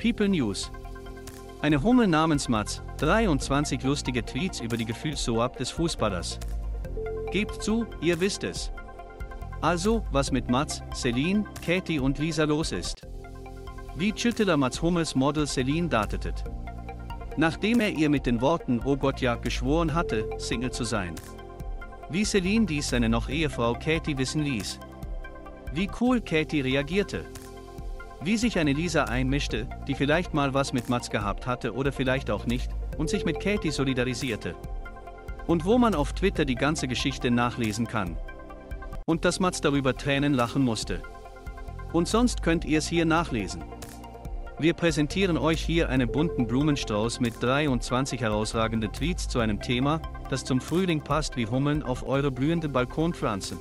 People News. Eine Hummel namens Mats, 23 lustige Tweets über die Gefühlssoap des Fußballers. Gebt zu, ihr wisst es. Also, was mit Mats, Celine, Katie und Lisa los ist. Wie Tschütteler Mats Hummels Model Celine datetet. Nachdem er ihr mit den Worten Oh Gott ja geschworen hatte, Single zu sein. Wie Celine dies seine noch Ehefrau Katie wissen ließ. Wie cool Katie reagierte. Wie sich eine Lisa einmischte, die vielleicht mal was mit Mats gehabt hatte oder vielleicht auch nicht, und sich mit Katie solidarisierte. Und wo man auf Twitter die ganze Geschichte nachlesen kann. Und dass Mats darüber Tränen lachen musste. Und sonst könnt ihr es hier nachlesen. Wir präsentieren euch hier einen bunten Blumenstrauß mit 23 herausragenden Tweets zu einem Thema, das zum Frühling passt wie Hummeln auf eure blühenden Balkonpflanzen.